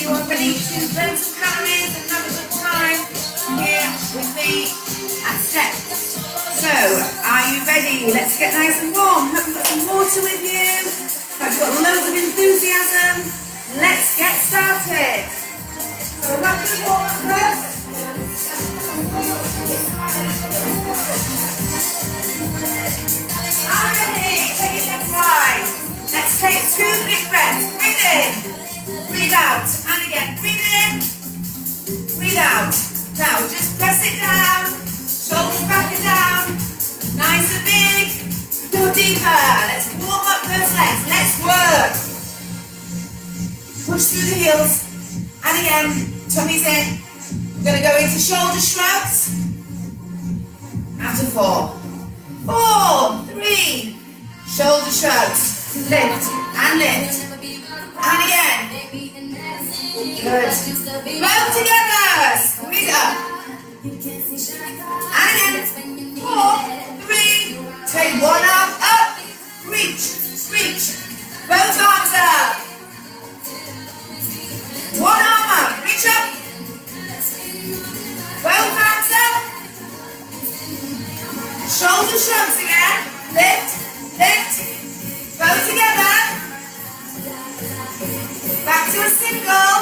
you are ready burn some calories and have a good time here with me at Step. So, are you ready? Let's get nice and warm. Have you got some water with you? Have you got loads of enthusiasm? Let's get started. So, rock the up first. Alrighty, take it next line. Let's take two big breaths. Breathe in, breathe out, and again. Breathe in, breathe out. Now just press it down, shoulders back and down. Nice and big. Go deeper. Let's warm up those legs. Let's work. Push through the heels. And again, tummy's in. We're to go into shoulder shrugs. After four. Four, three, shoulder shrugs. Lift and lift. And again. Good. Both together. Squeeze up. And again. Four, three. Take one arm up. Reach, reach. Both arms up. One arm up. Reach up. Both arms up. Shoulder shrugs again. Lift, lift. Both together. Back to a single.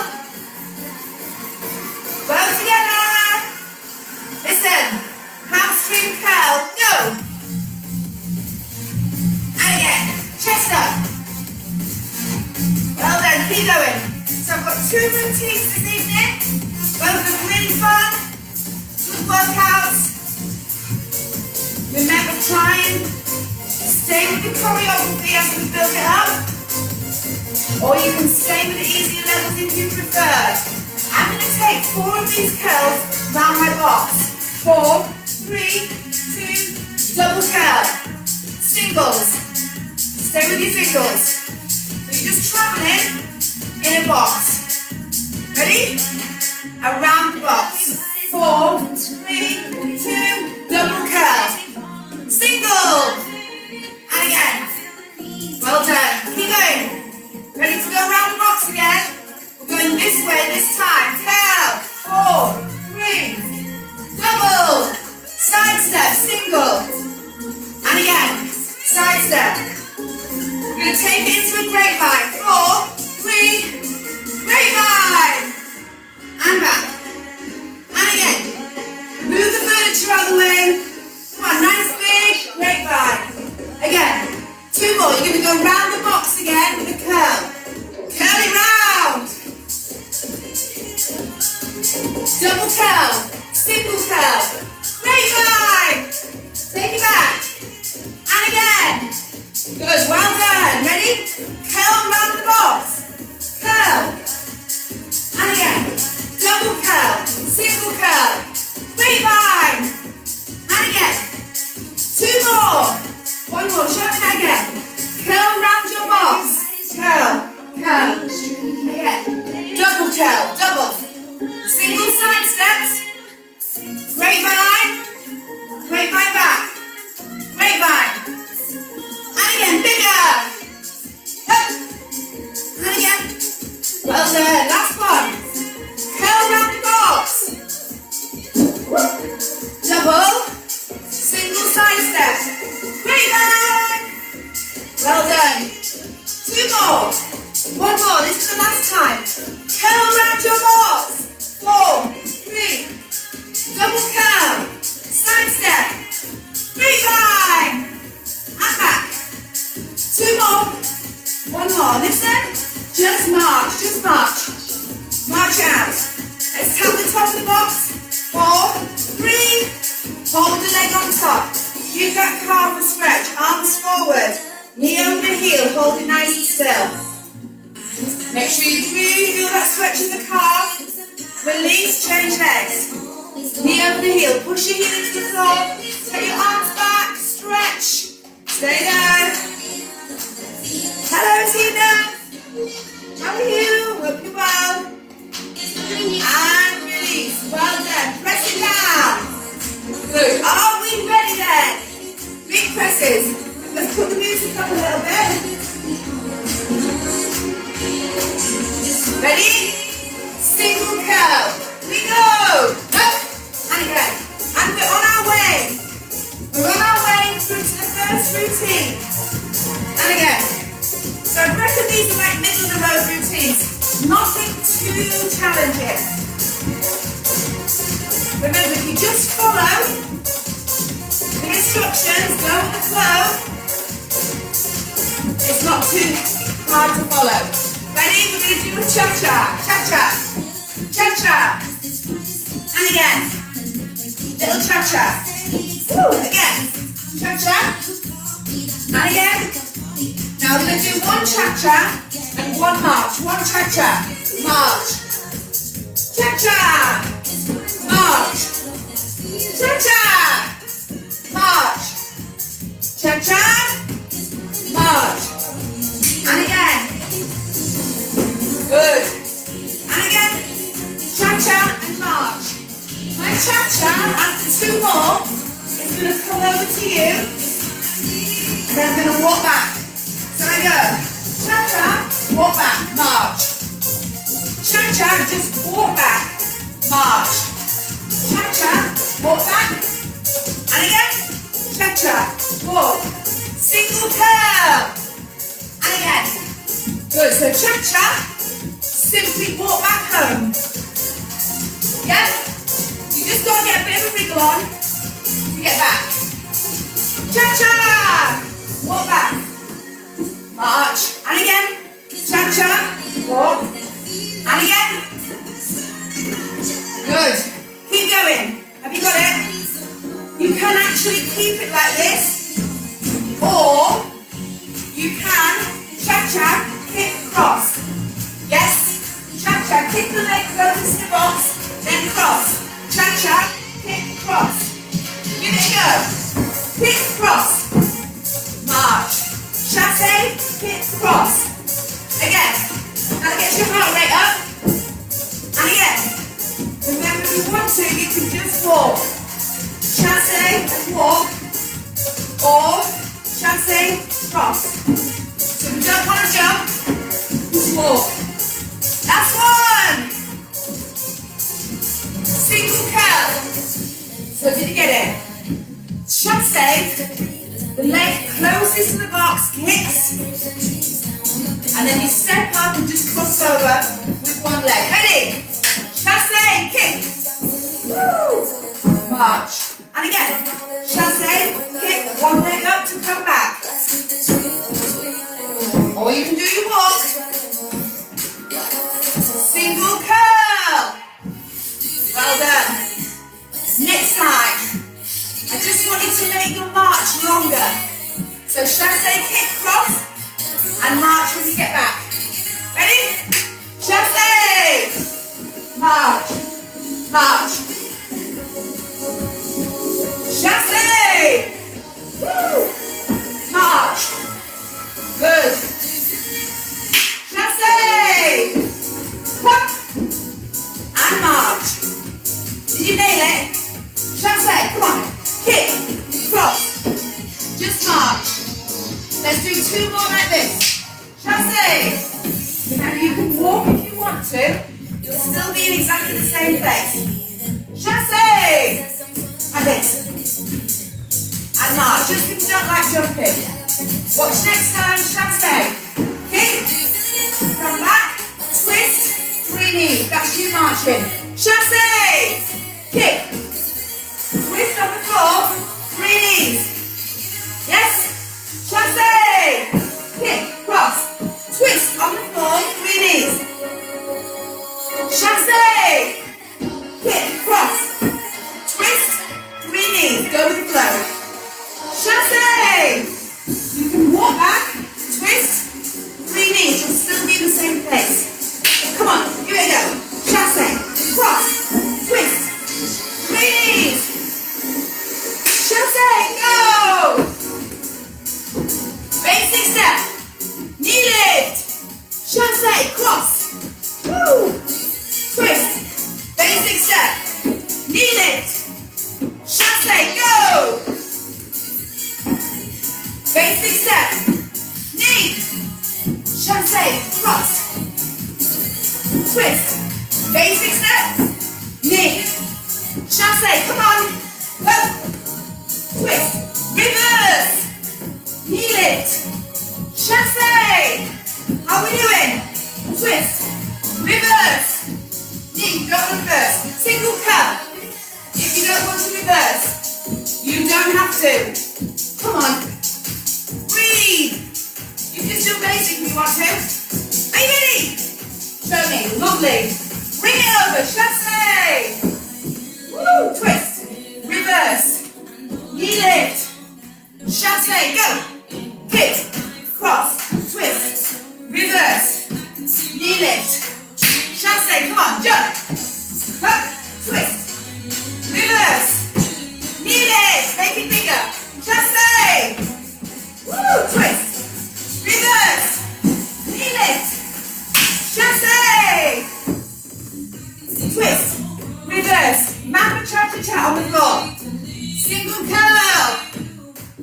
Both together. Listen. Hamstring curl. Go. And again. Chest up. Well done. Keep going. So I've got two routines this evening. Both of really fun. Good workouts. Remember, try and stay with the choreography as we build it up. Or you can stay with the easier levels if you prefer. I'm going to take four of these curls round my box. Four, three, two, double curl. Singles. Stay with your singles. So you're just traveling in a box. Ready? Around the box. Four, three, two, double curl. Single. And again. Well done. Keep going. Ready to go around the box again? We're going this way this time. Curl. Four, three, double. Side step, single. And again. Side step. We're going to take it into a grapevine. Four, three, grapevine. And back. And again. Move the furniture out of the way. Come on, nice big grapevine. Again. Two more. You're going to go round the box again with a curl. Curl it round. Double curl. Single curl. Grapevine. Take And again, cha-cha, walk. Single curl. And again. Good, so cha-cha, simply walk back home. Yeah? You just got to get a bit of a wriggle on to get back. Cha-cha! Walk back. March. And again. Cha-cha. Walk. And again. Good. Keep going. Have you got it? You can actually keep it like this. Or you can cha-cha, kick, cross. Yes? Cha-cha, kick the leg, go into the box, then cross. Cha-cha, kick, cross. Give it a go. Kick, cross march. Chasse, kick, cross. Again. That gets your heart rate up. And again. Remember, if you want to, you can just walk. Chasse walk. Or chasse, cross. So if you don't want to jump, walk. Last one. Single curl. So did you get it? Chasse the leg closest to the box, kicks. And then you step up and just cross over with one leg. Ready? Chasse, kick. Woo. March. And again. Chasse, kick. One leg up to come back.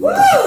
Woo.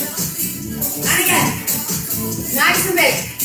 And again. Nice and big.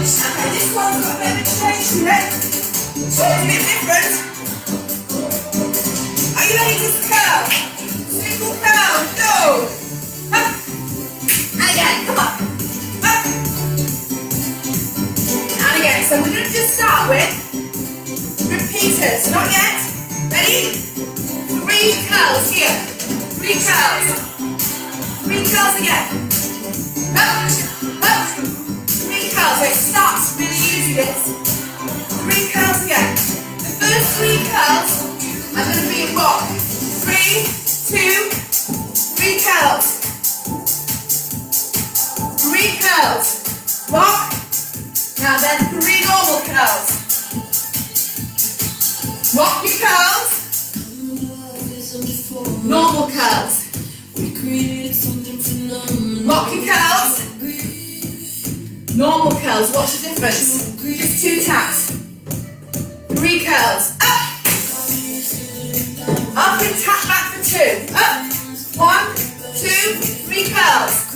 I just want to meditation, right? Totally different. Are you ready to scout? Single down, go. Up. And again, come on. Up. And again, so we're going to just start with repeaters, not yet. Ready? Three curls here. Three curls. Three curls again. Up so it starts really easy this. Three curls again. The first three curls, I'm going to be in rock. Three, two, three curls. Three curls. Rock. Now then three normal curls. Rock your curls. Normal curls. Rock your curls. Normal curls, what's the difference? Just two taps. Three curls, up. Up and tap back for two, up. One, two, three curls.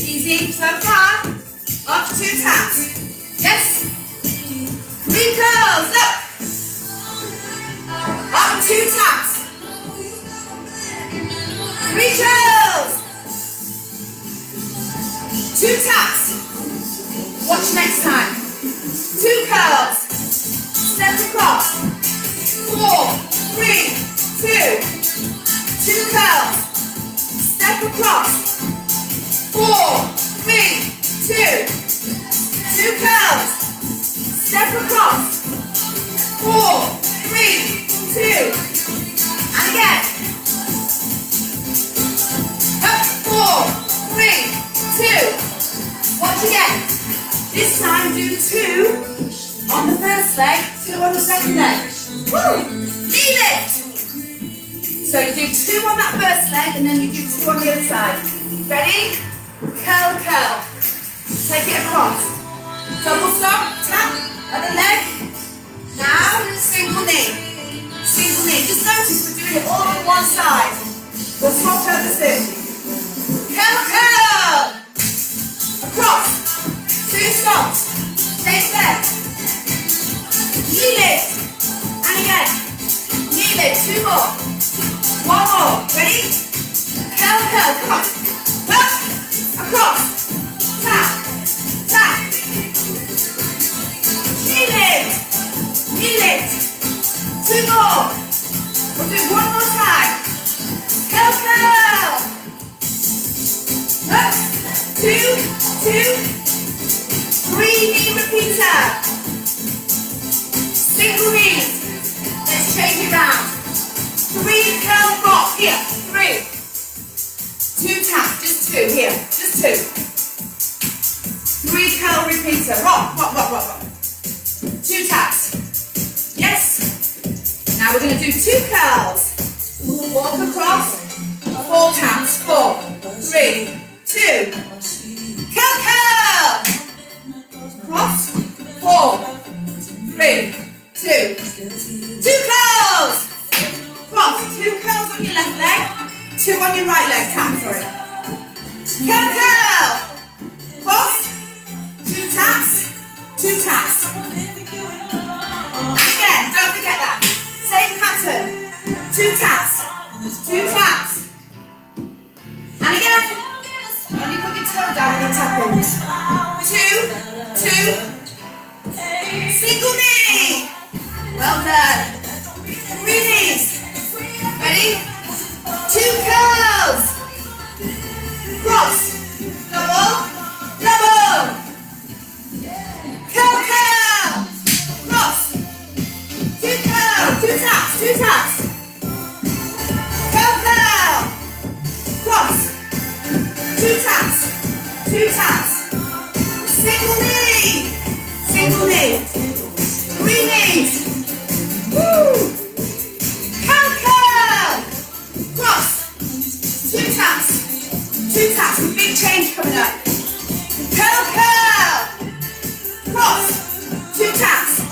Easy so far. Up two taps. Yes. Three curls, up. Up two taps. Three curls. Two taps. Watch next time. Two curls. Step across. Four. two. Three curl repeater. Rock, rock, rock, rock. hop. Two taps. Yes. Now we're going to do two curls. Walk across. Four taps. Four, three, two. Curl, curl. Cross. Four, three, two. Two curls. Cross. Two curls on your left leg. Two on your right leg. Tap for it. Good girl. Post. Two taps. Two taps. Again, don't forget that. Same pattern. Two taps. Two taps. And again. Only put your toe down and tapping. Two. Two. Single knee. Well done. Release. Ready? Two curls cross. Double, double. Cow, cow. Cross. Two cow, two taps, two taps. Cow, cow. Cross. Two taps, two taps. Single knee, single knee. Three knees. Woo! Cow, cow. Cross. Two taps. Two taps, big change coming up. Curl, curl. Cross, two taps.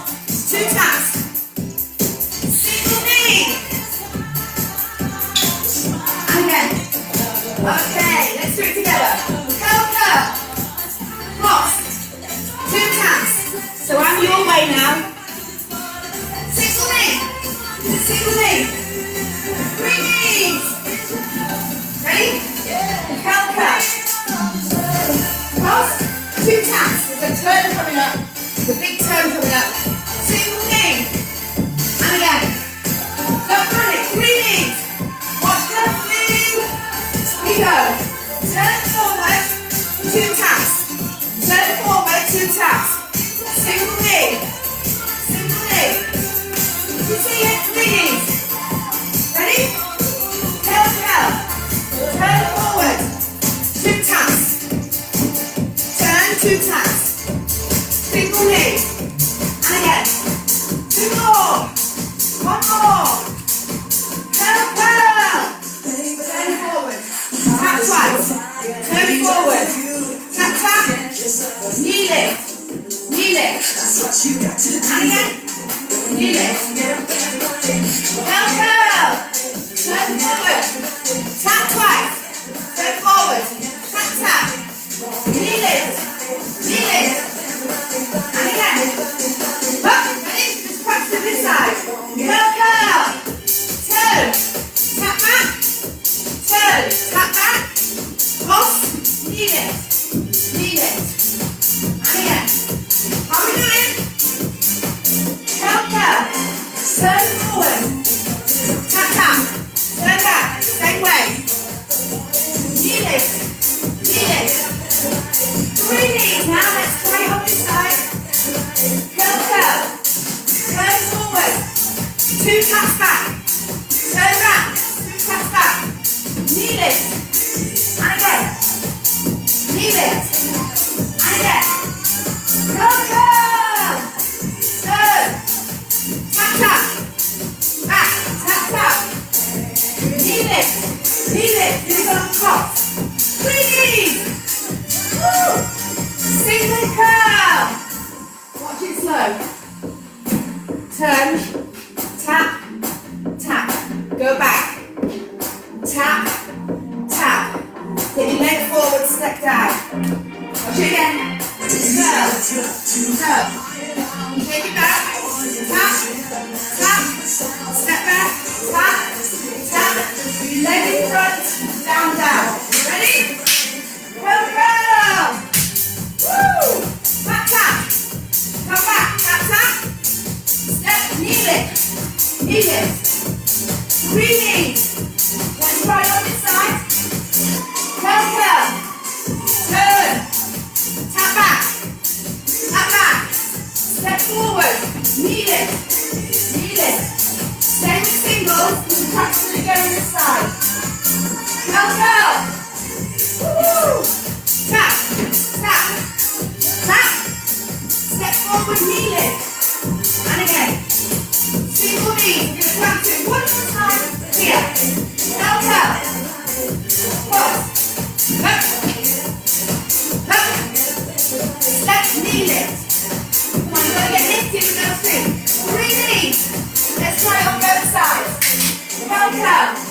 Let's go! needed. Needed. Ten fingers to touch together side. Go, go. Woo. Tap, tap, tap. Step forward needed. And again. Single knee. You're counting one at a time. Here. Go, go. Push. Welcome.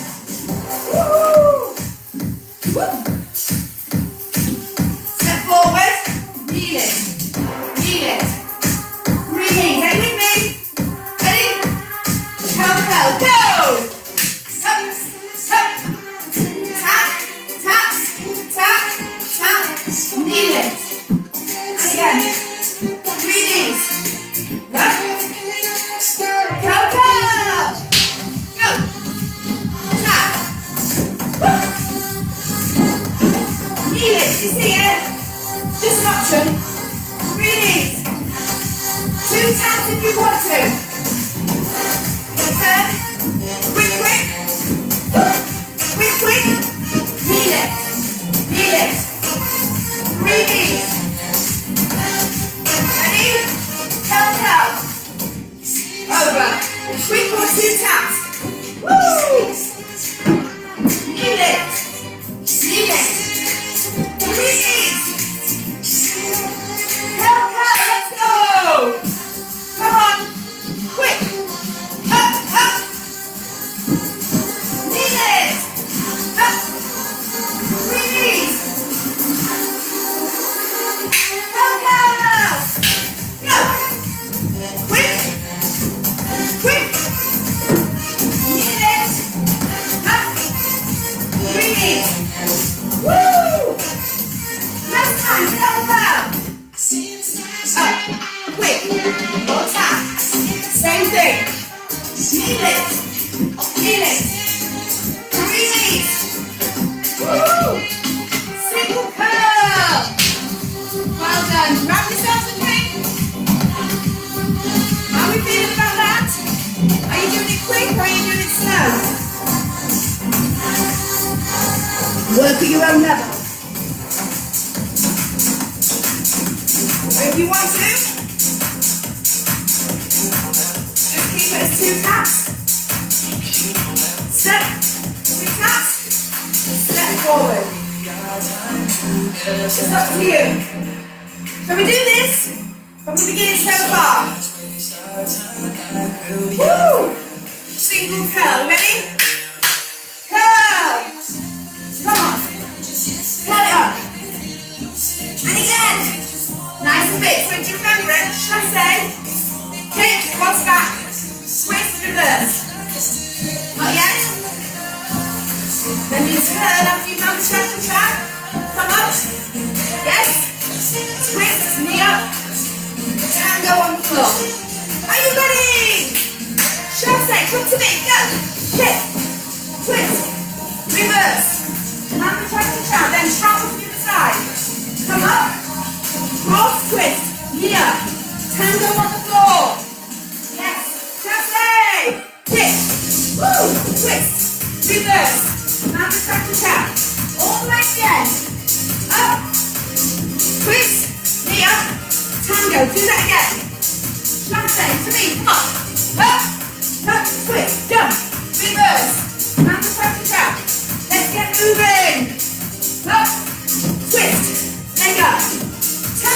should I say? Kick, back. Switch, reverse. Not yet? Then you turn after you've done the stretch and track. Come up. Yes. Twist, knee up. Tango on the floor. Are you ready? Should I say? Come to me. Go. Kick. Twist. Reverse. Hand the stretch and track. Then travel to the side. Come up. Both twist. Here. Hands up on the floor. Yes. Chasse. Kick. Woo. Twist. Reverse. Now the crack tap. All the way again. Up. Twist. Here. Tango. Do that again. Chasse. To me. Come on. Up. Up. Twist. Jump. Reverse. Now the crack tap. Let's get moving. Up. Twist. Leg up.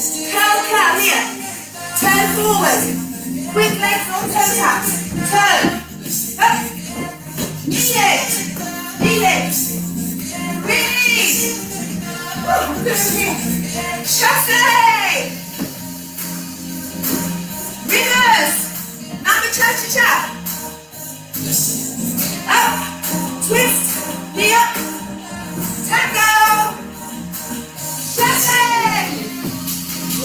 Curl, curl, here. Turn forward. Quick legs on toe taps. Turn. Up. Knee lift. Knee lift. Release. Oh, good Chasse. Reverse. Number cha-cha-cha. Up. Twist. Knee up. Tango.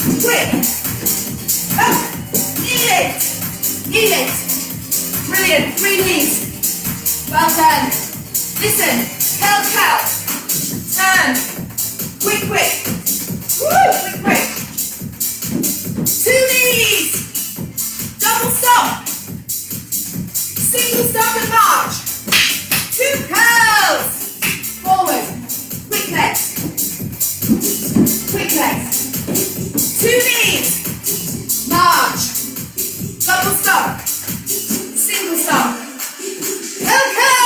quick, up, elate, it. brilliant, three knees, well done, listen, help out, turn, quick, quick, woo, quick, quick, two knees, double stop, single stop and march, two curls, forward, quick legs, quick legs, Two knees. march, Double stop. Single stop. Okay.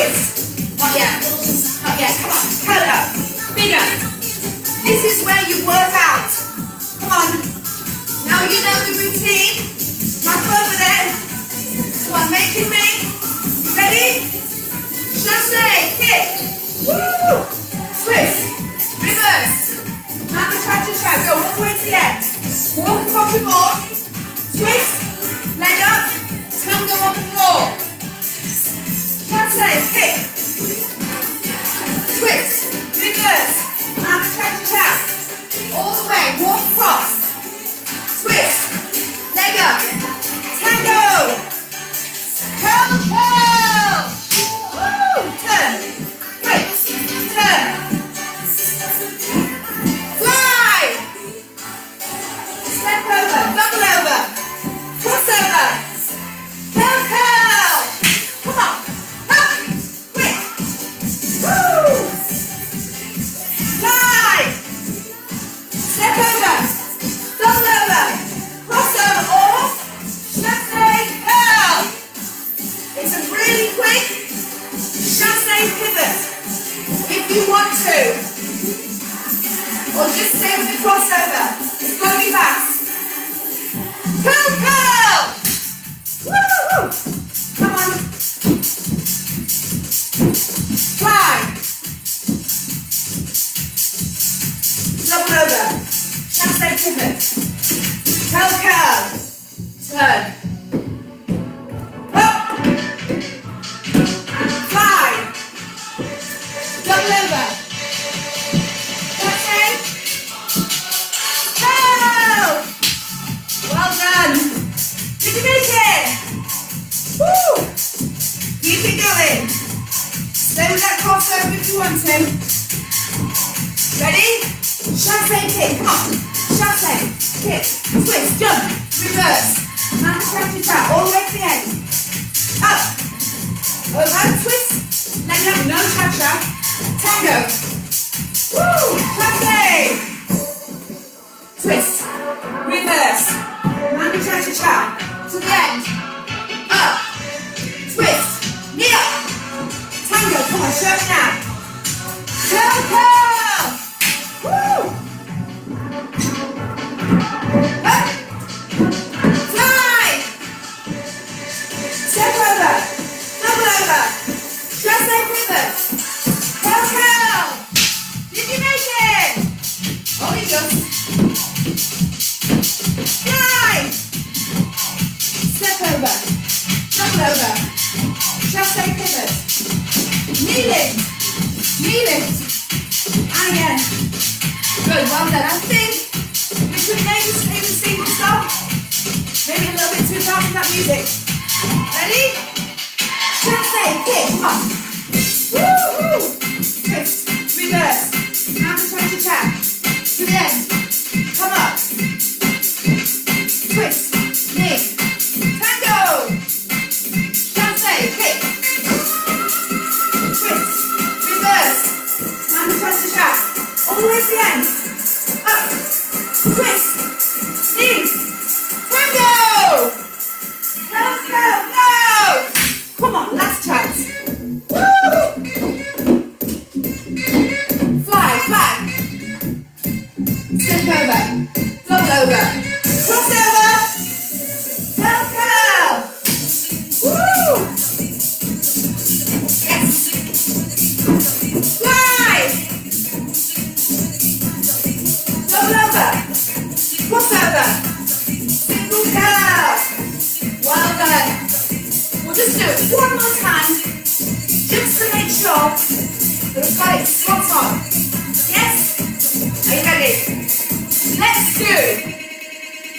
Oh, yeah. Watch out.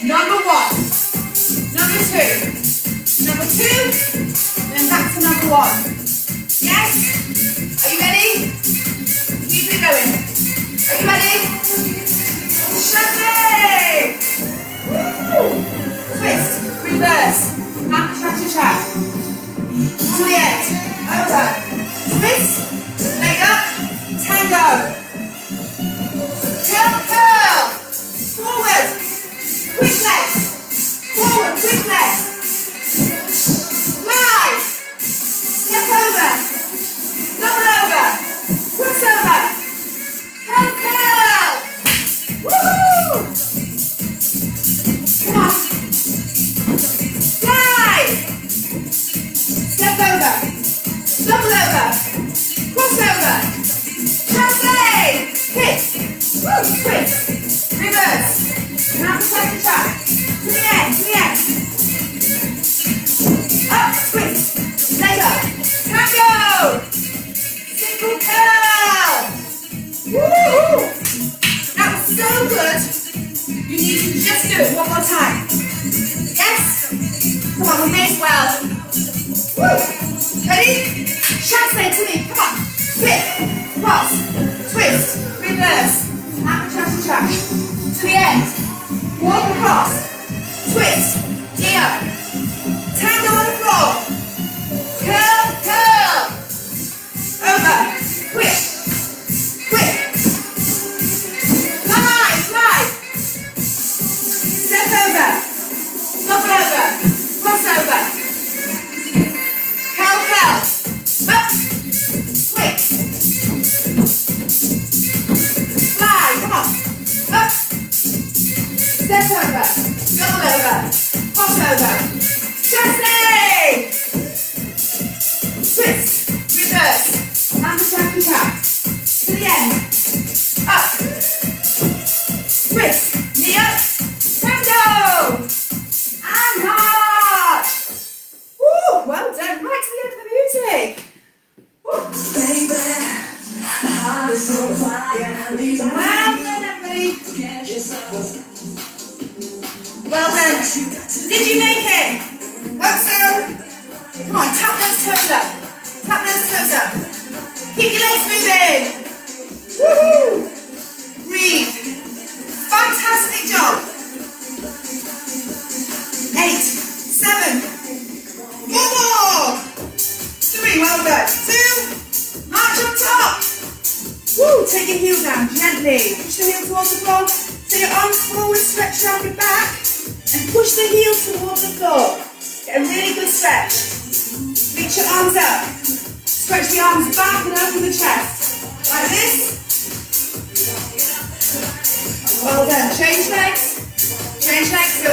Number one. Number two. Number two. Then back to number one. Yes? Are you ready? Keep it going. Are you ready? Lovely! Woo! Twist. Reverse. Back, cha, cha, cha. On the end. Over. Twist. Make up. Tango. Jump! Quick legs. Forward, quick legs.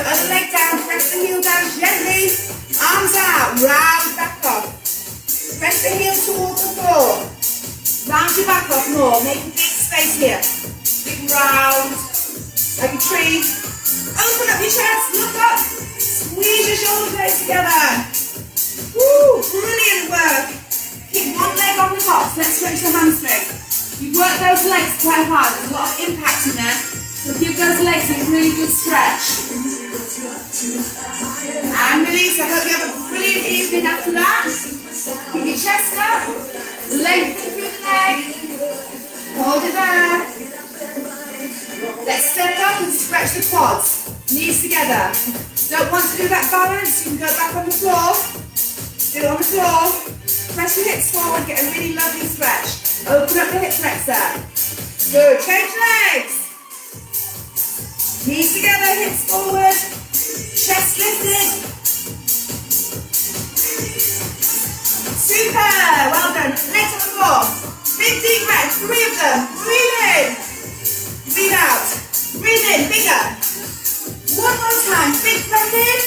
Other leg down. Press the heel down gently. Arms out. Round back up. Press the heel towards the floor. Round your back up more. Make a big space here. Big round. Like a tree. Open up your chest. Look up. Squeeze your shoulder blades together. Woo, brilliant work. Keep one leg on the top. Let's stretch the hamstring. You've worked those legs quite hard. There's a lot of impact in there. So give those legs a really good stretch. And release. I hope you have a brilliant evening after that. Keep your chest up. Lengthen through the leg. Hold it there. Let's step up and stretch the quads. Knees together. Don't want to do that balance, you can go back on the floor. Do it on the floor. Press your hips forward, get a really lovely stretch. Open up the hip flexor. Good, change legs. Knees together, hips forward. Chest lifted. Super. Well done. Legs on the floor. Big deep breath. Three of them. Breathe in. Breathe out. Breathe in. Bigger. One more time. Big breath in.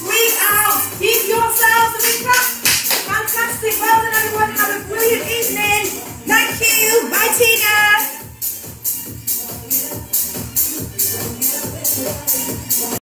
Breathe out. Give yourselves a big breath. Fantastic. Well done, everyone. Have a brilliant evening. Thank you. Bye, Tina.